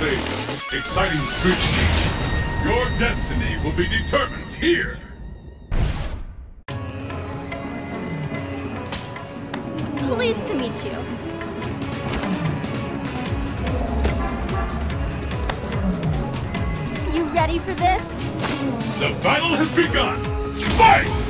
phase. Exciting switch change. Your destiny will be determined here. Pleased to meet you. You ready for this? The battle has begun. Fight!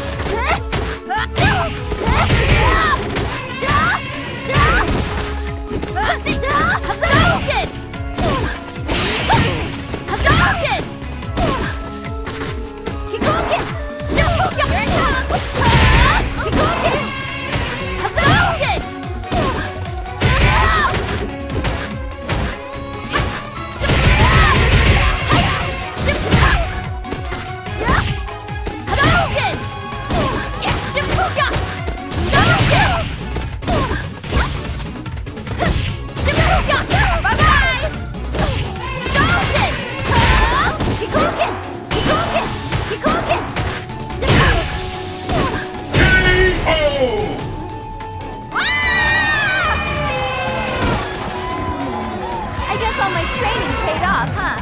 off, huh?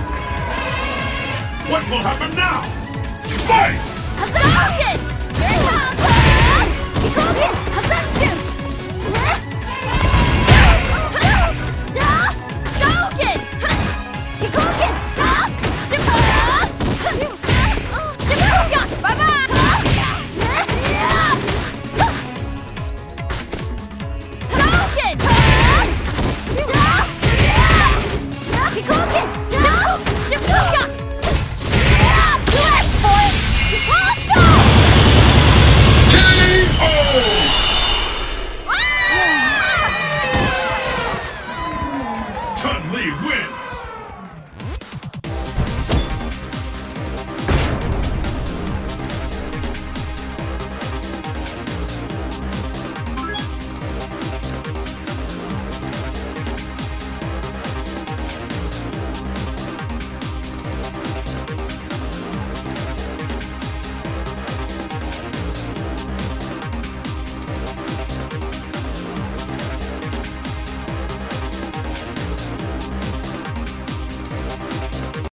What will happen now? Fight!